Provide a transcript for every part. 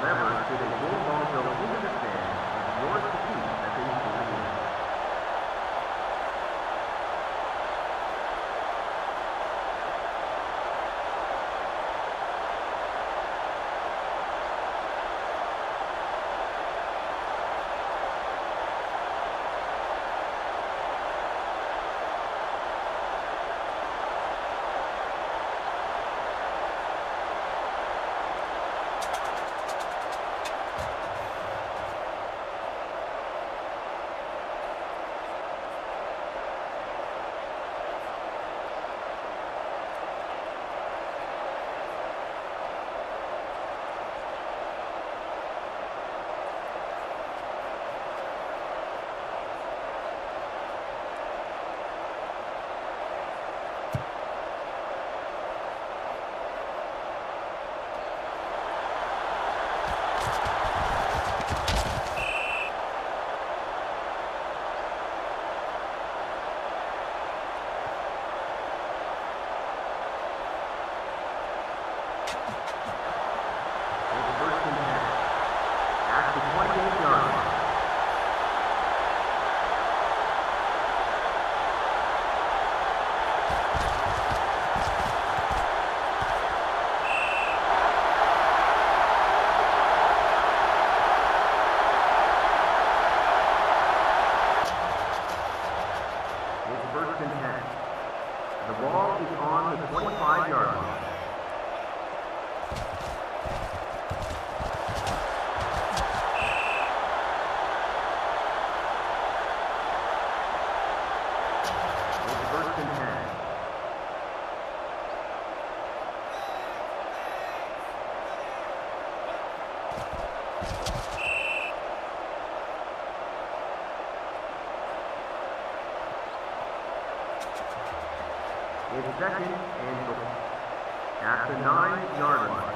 Remember, should a game. Ball go into the stand, it's yours to second and goal. At the nine-yard line.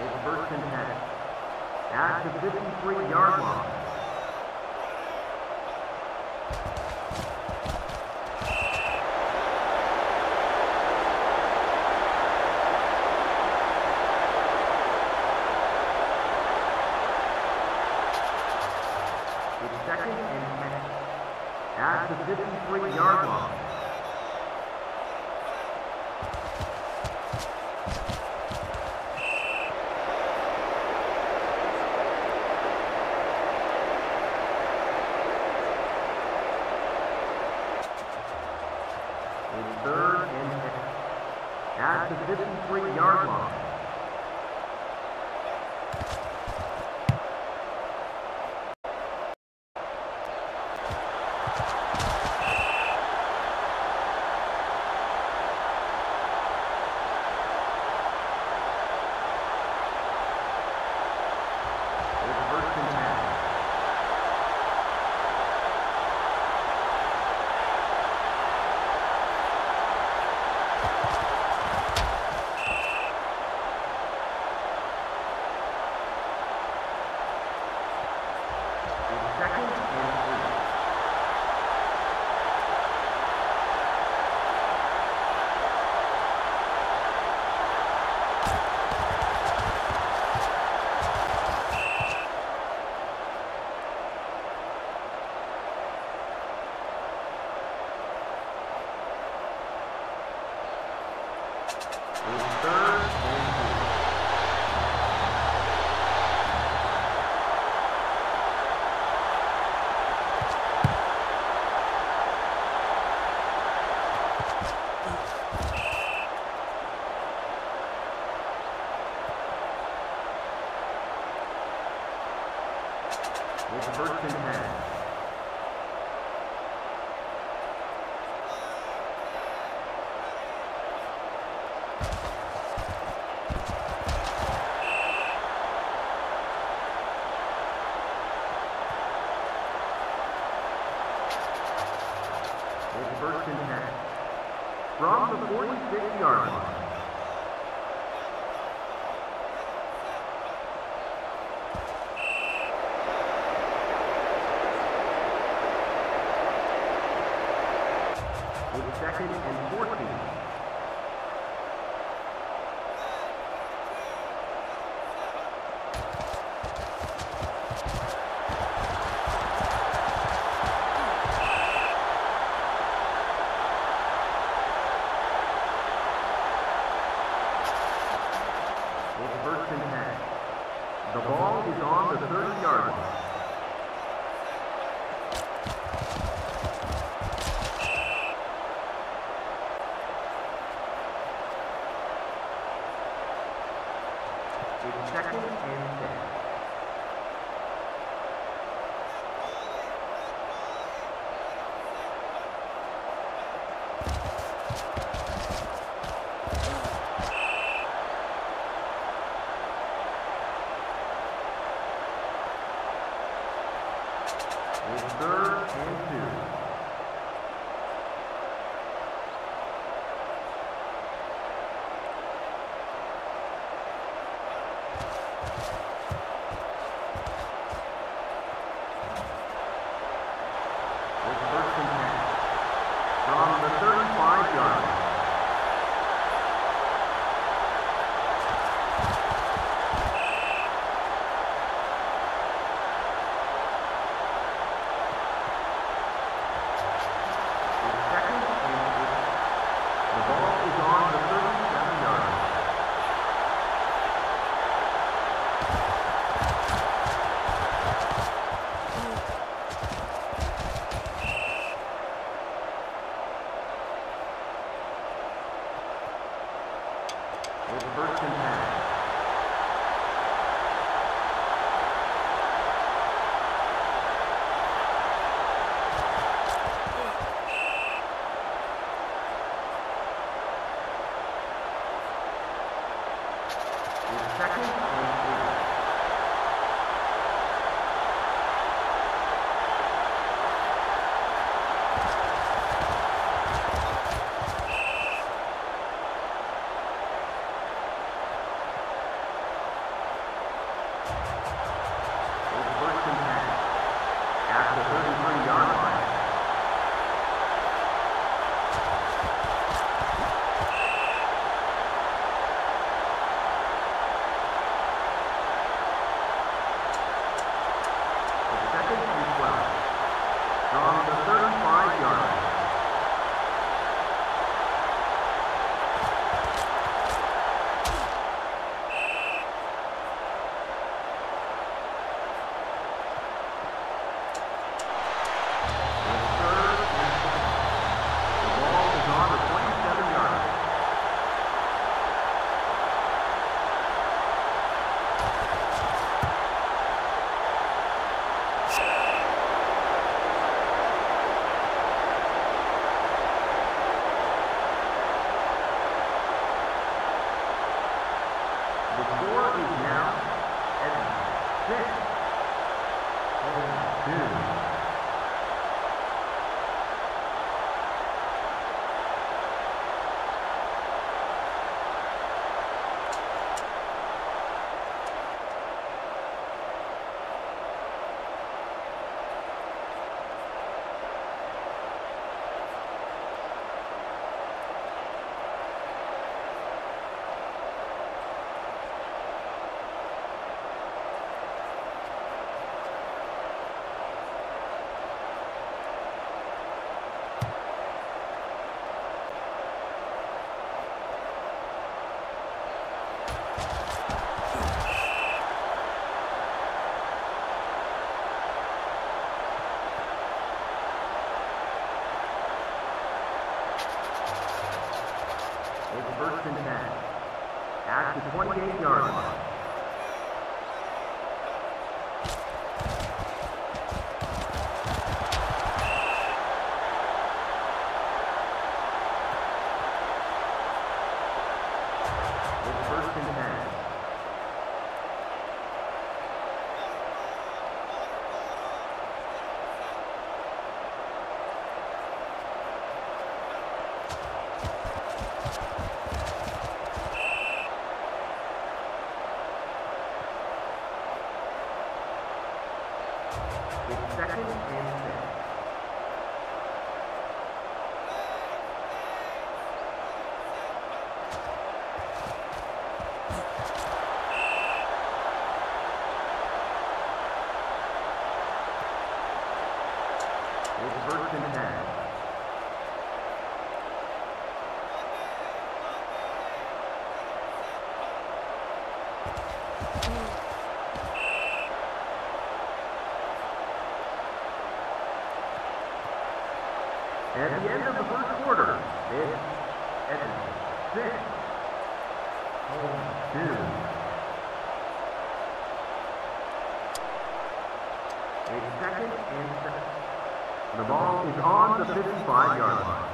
It's first and 10. At the 53-yard line. with first in hand. at the end of the first quarter, it's at six, two. It's second and seven. The ball is on the 55-yard line.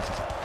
The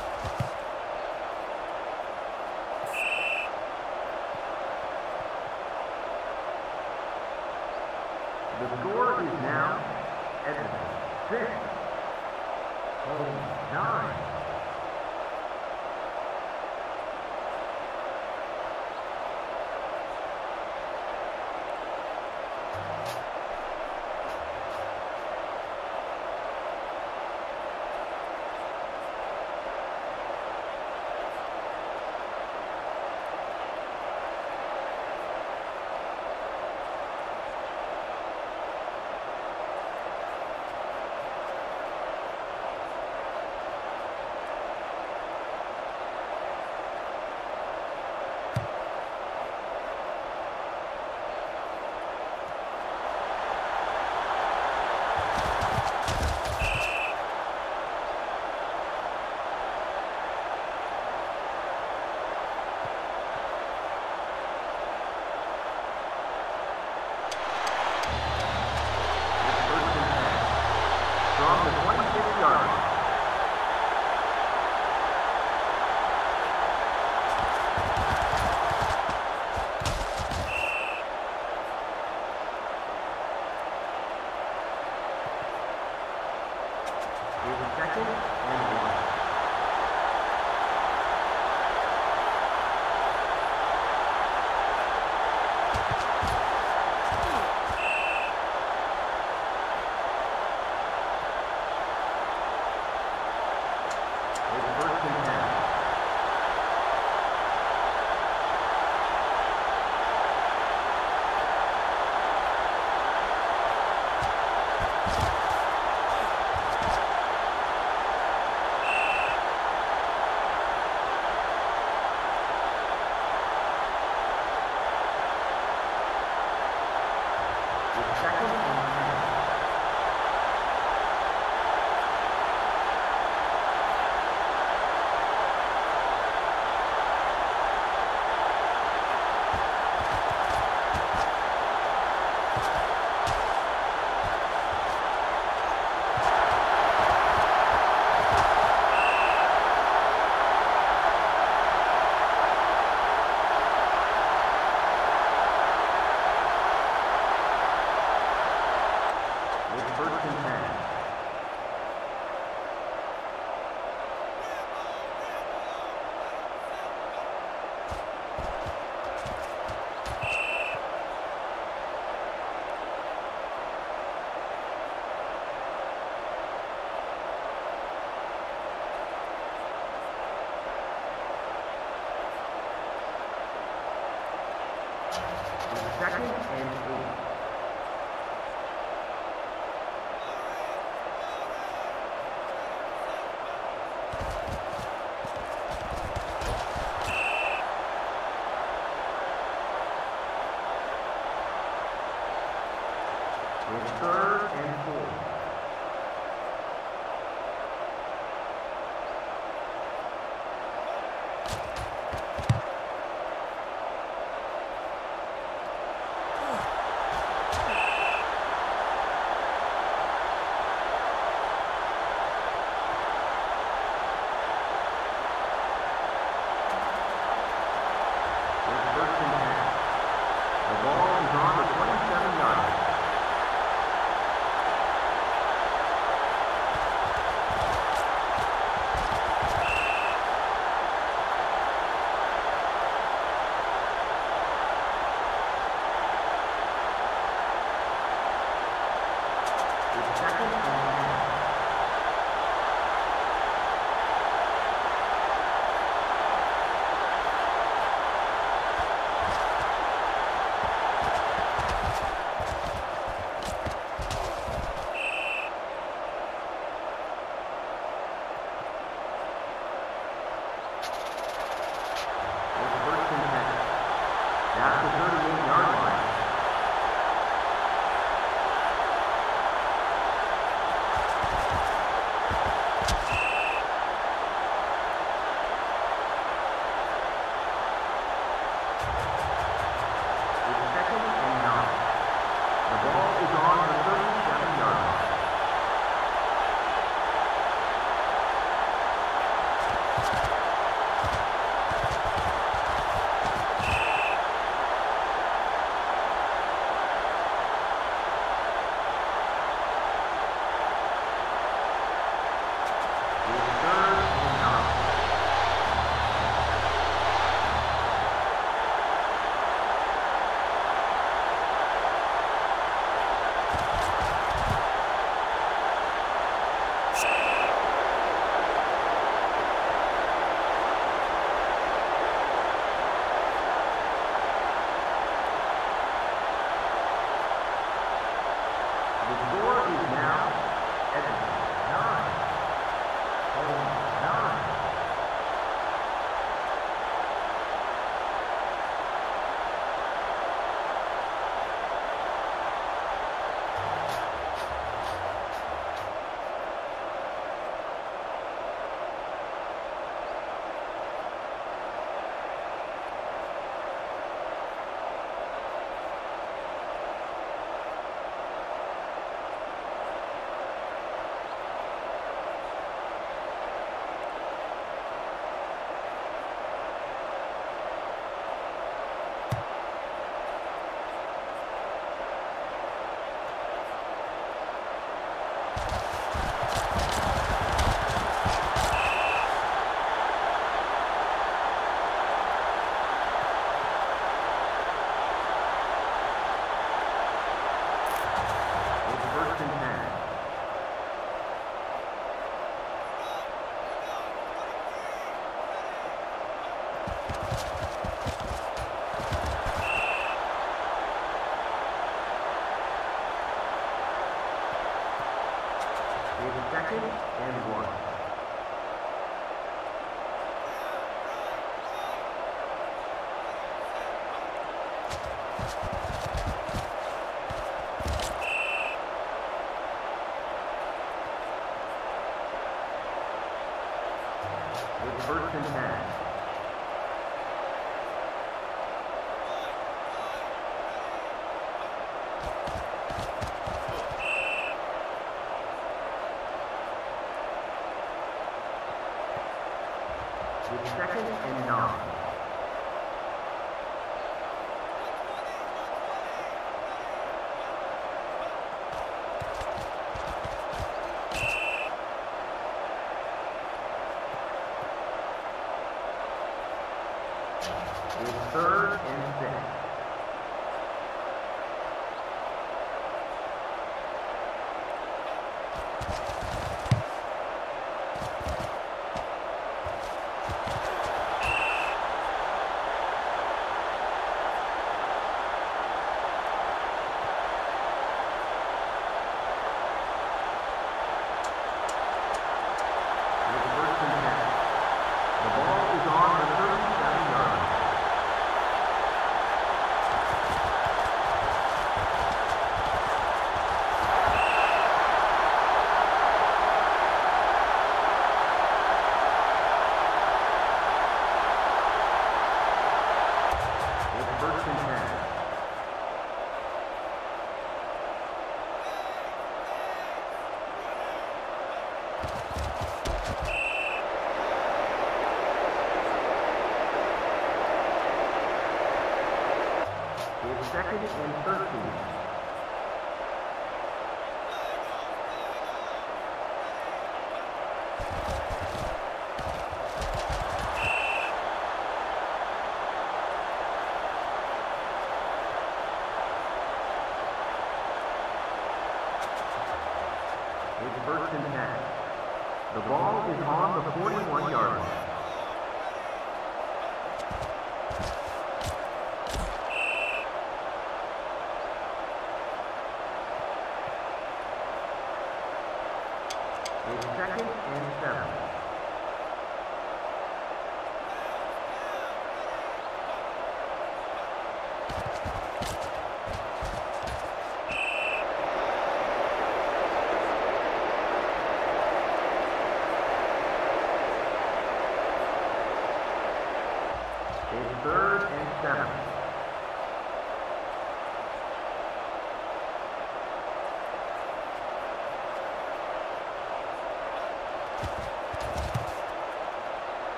second and nine.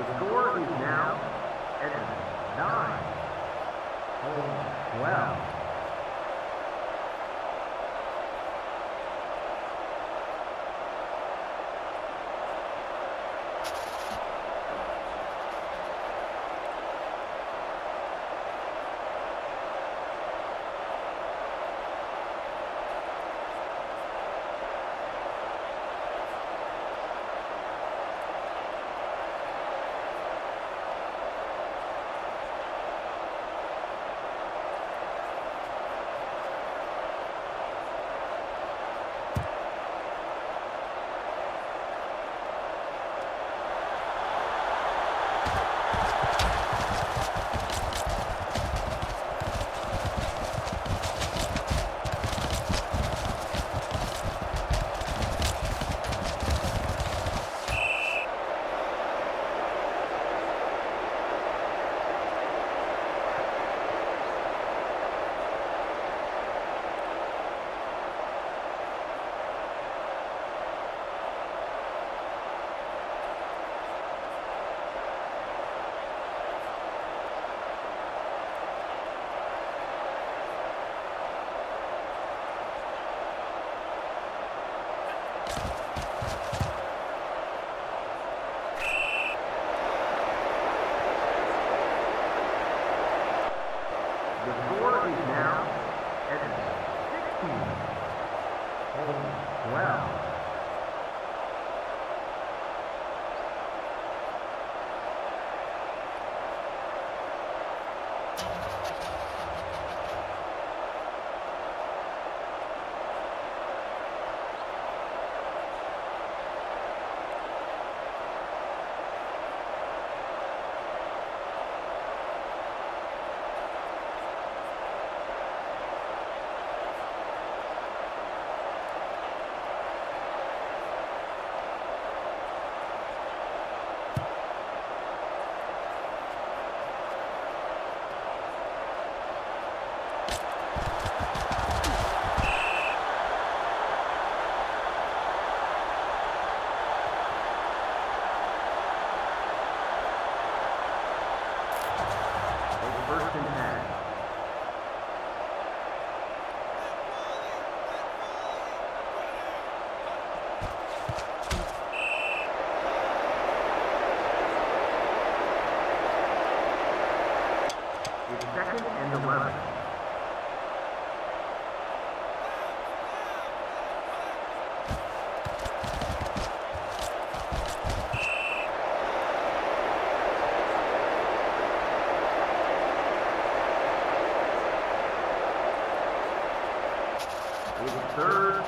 The score is now at 9, home 12.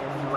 Thank you.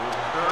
It's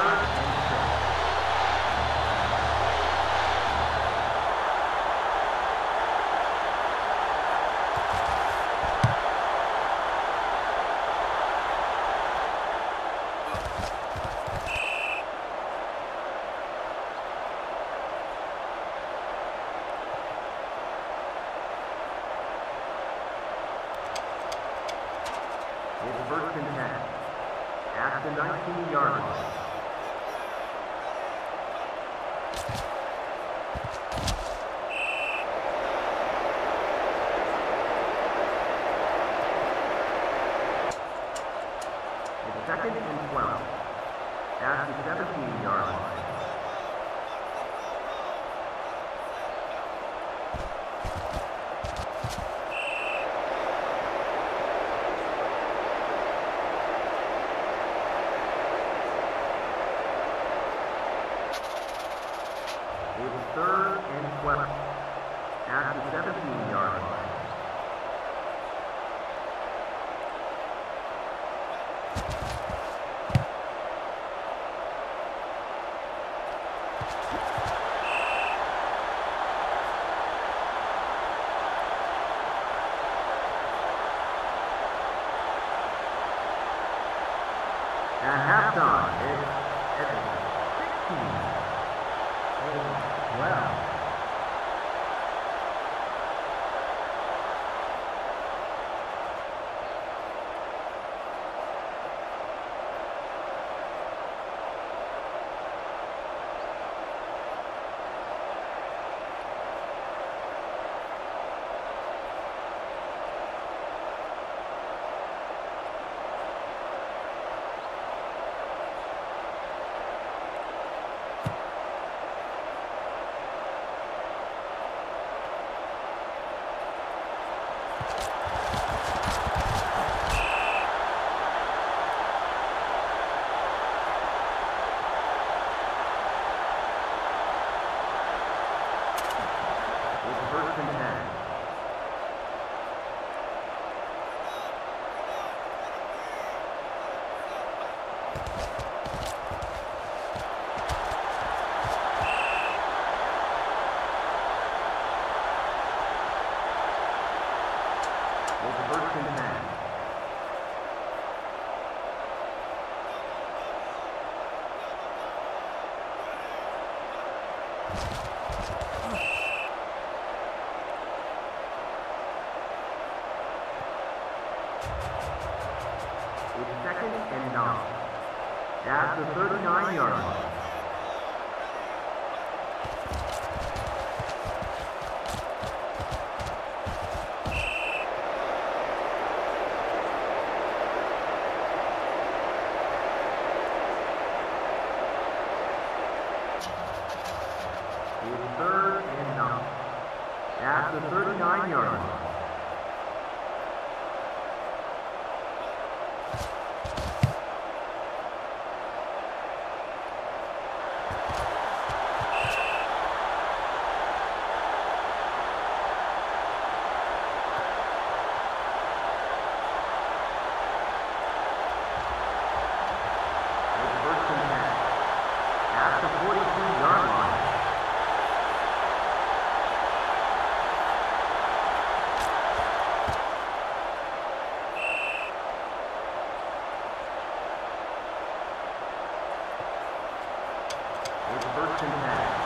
It's first and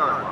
26-yard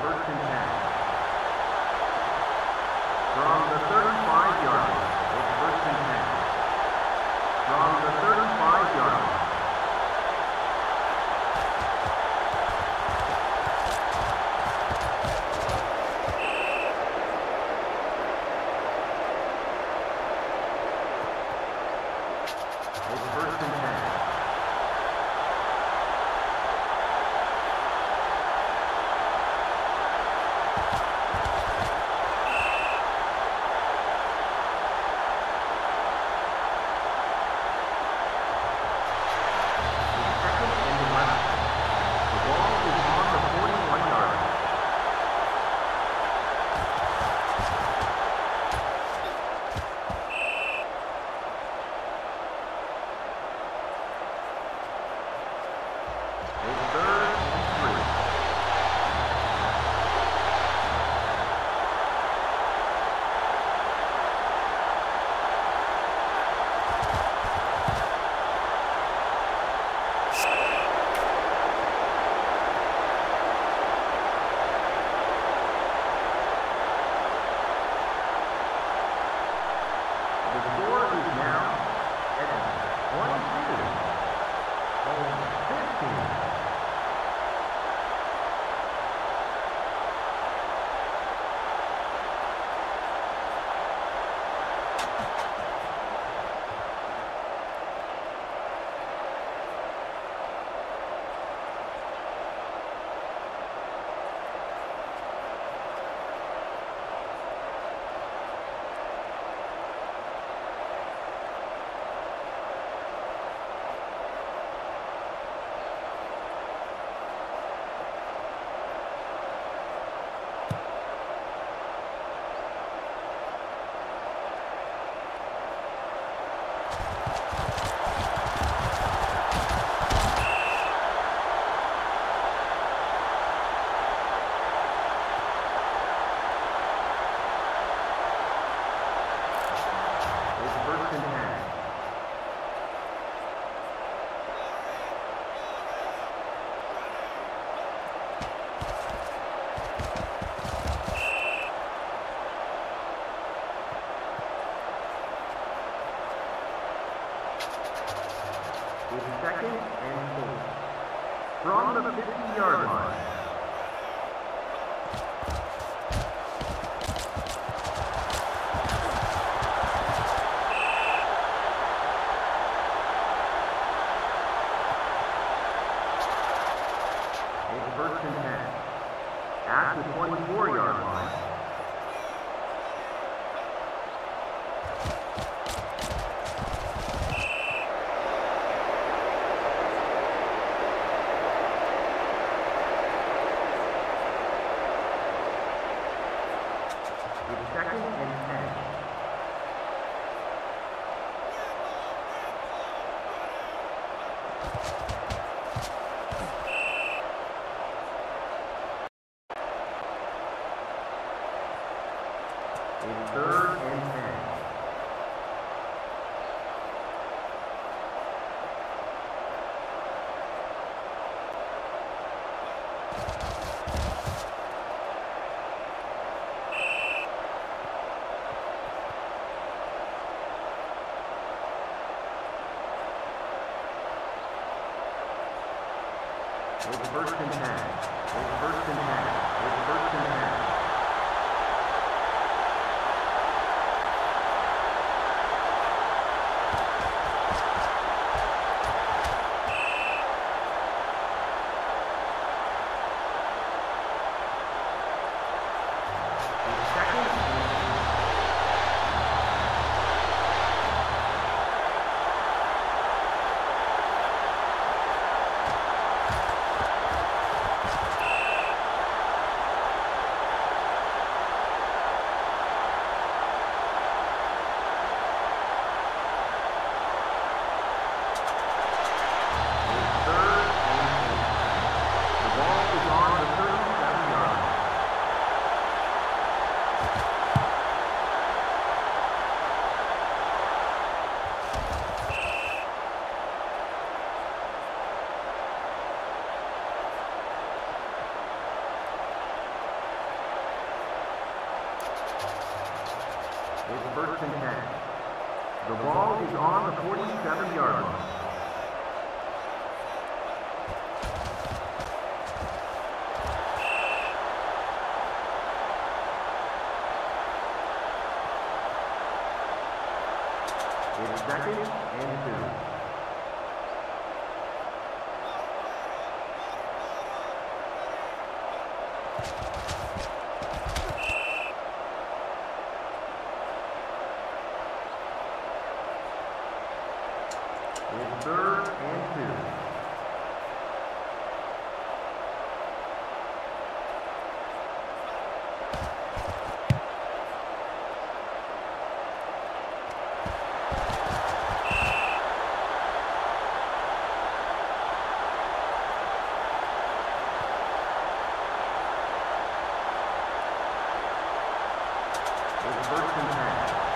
It's It's first and 10. Thank you. with the first return.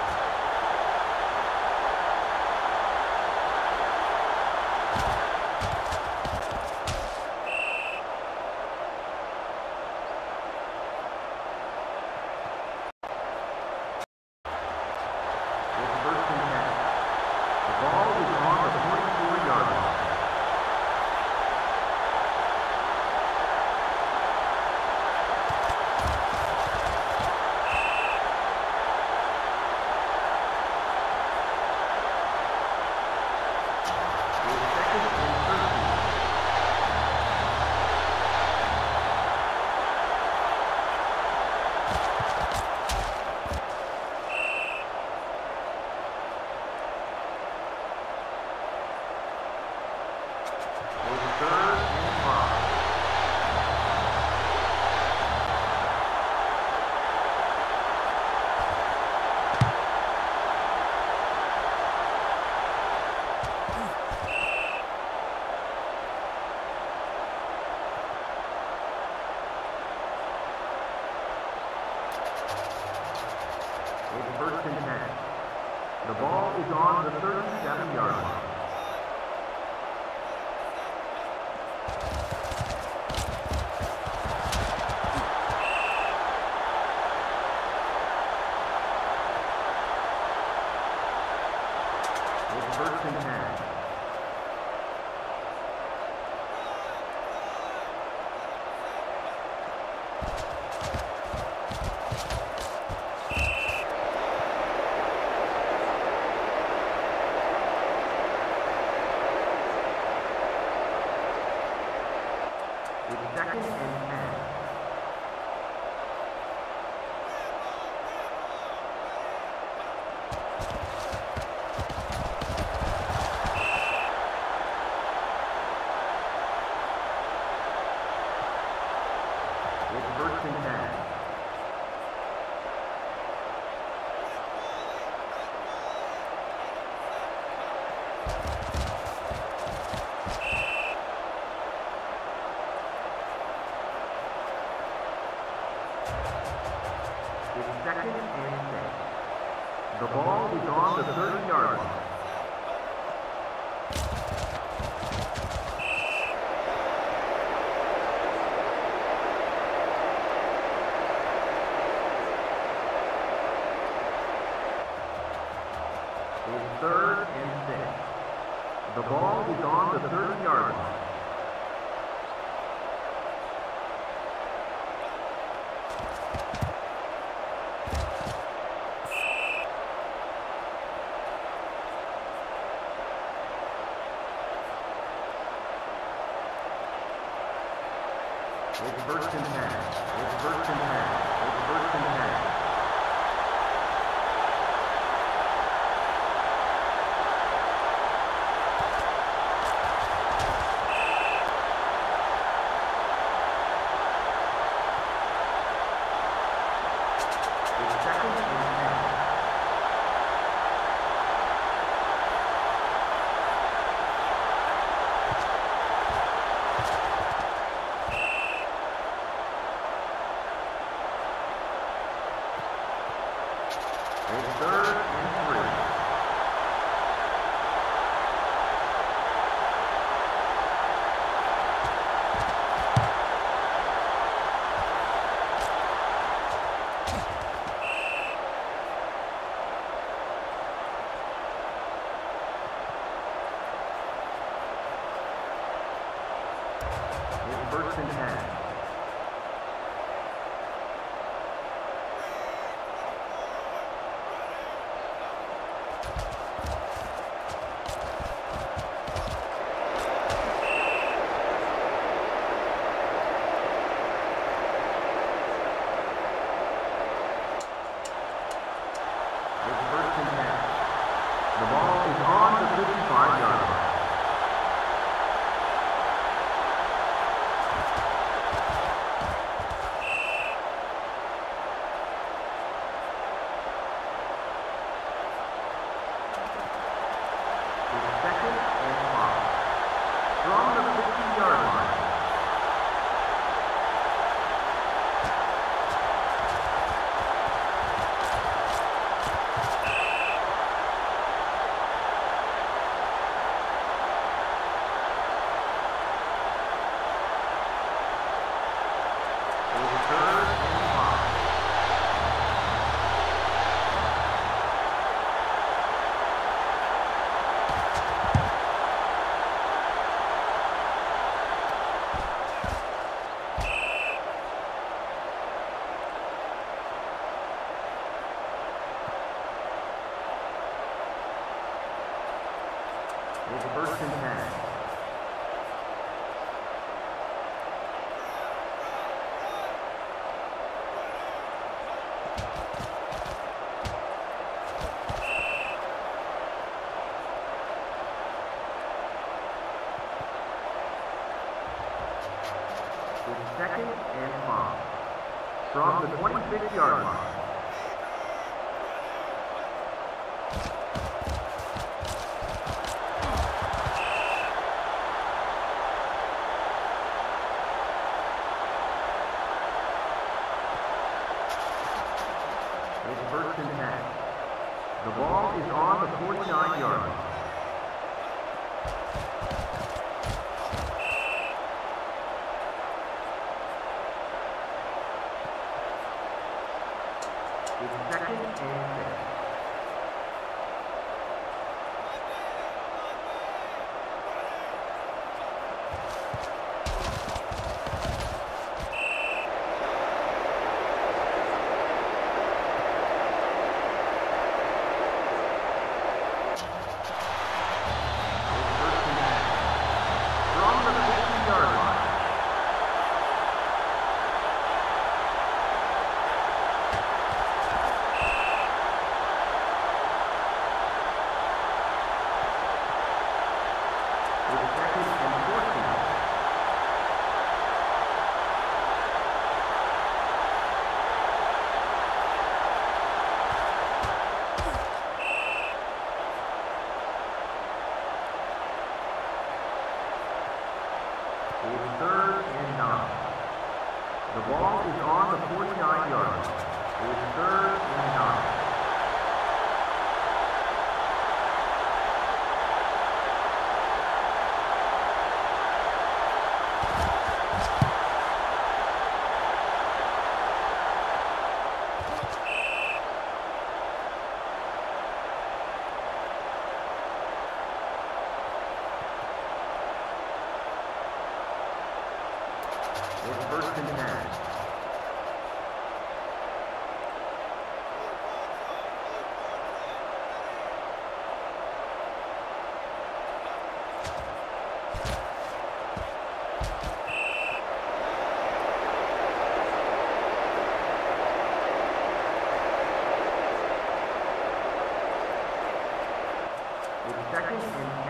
With Virgin It's With Virgin Hands. first and 10. from the 26-yard line. It's first and 10. The ball is on the 49-yard line. Second and